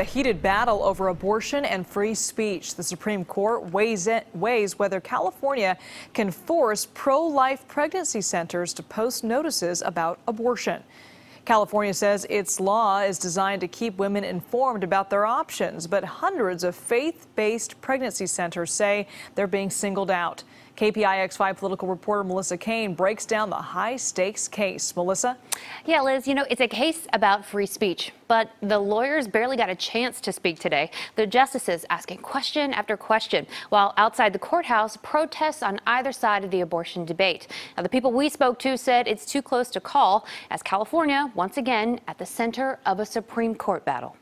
a heated battle over abortion and free speech. The Supreme Court weighs, in, weighs whether California can force pro life pregnancy centers to post notices about abortion. California says its law is designed to keep women informed about their options, but hundreds of faith based pregnancy centers say they're being singled out. KPIX 5 political reporter Melissa Caen breaks down the high stakes case. Melissa? Yeah, Liz, you know, it's a case about free speech, but the lawyers barely got a chance to speak today. The justices asking question after question, while outside the courthouse, protests on either side of the abortion debate. Now, the people we spoke to said it's too close to call, as California, once again, at the center of a Supreme Court battle.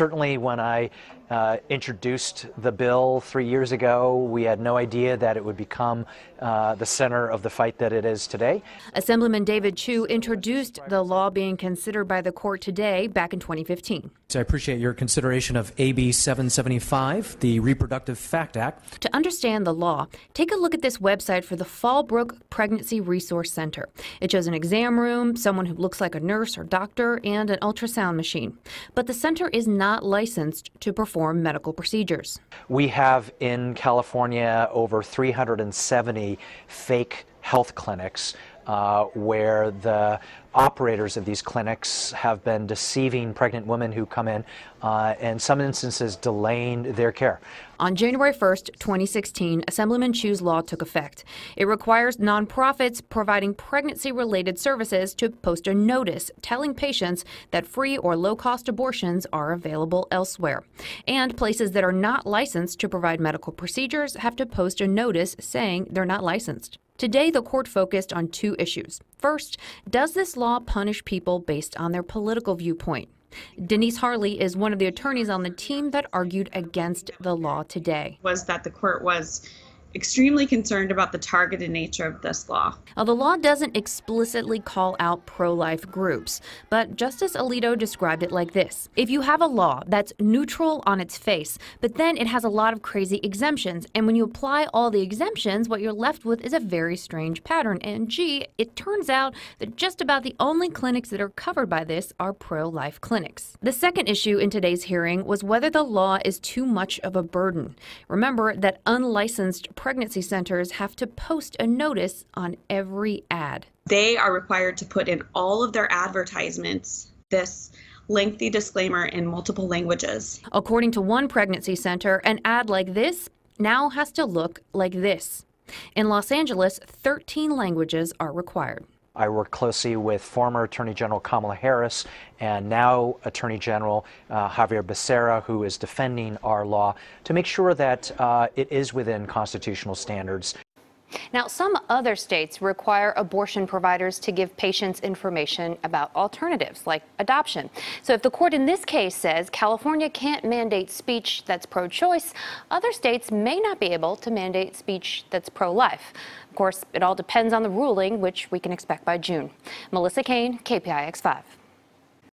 Certainly, when I uh, introduced the bill three years ago, we had no idea that it would become uh, the center of the fight that it is today. Assemblyman David Chiu introduced the law being considered by the court today back in 2015. I appreciate your consideration of AB 775, the Reproductive Fact Act. To understand the law, take a look at this website for the Fallbrook Pregnancy Resource Center. It shows an exam room, someone who looks like a nurse or doctor, and an ultrasound machine. But the center is not licensed to perform medical procedures. We have in California over 370 fake health clinics uh, where the operators of these clinics have been deceiving pregnant women who come in, uh, in some instances delaying their care. On January 1st, 2016, Assemblyman Chiu's law took effect. It requires nonprofits providing pregnancy related services to post a notice telling patients that free or low cost abortions are available elsewhere. And places that are not licensed to provide medical procedures have to post a notice saying they're not licensed. Today, the court focused on two issues. First, does this law punish people based on their political viewpoint? Denise Harle is one of the attorneys on the team that argued against the law today. Was that the court was extremely concerned about the targeted nature of this law. Now, the law doesn't explicitly call out pro life groups, but Justice Alito described it like this If you have a law that's neutral on its face, but then it has a lot of crazy exemptions, and when you apply all the exemptions, what you're left with is a very strange pattern. And gee, it turns out that just about the only clinics that are covered by this are pro life clinics. The second issue in today's hearing was whether the law is too much of a burden. Remember that unlicensed pregnancy centers have to post a notice on every ad. They are required to put in all of their advertisements this lengthy disclaimer in multiple languages. According to one pregnancy center, an ad like this now has to look like this. In Los Angeles, 13 languages are required. I work closely with former Attorney General Kamala Harris and now Attorney General uh, Xavier Becerra, who is defending our law, to make sure that uh, it is within constitutional standards. Now, some other states require abortion providers to give patients information about alternatives like adoption. So, if the court in this case says California can't mandate speech that's pro choice, other states may not be able to mandate speech that's pro life. Of course, it all depends on the ruling, which we can expect by June. Melissa Caen, KPIX 5.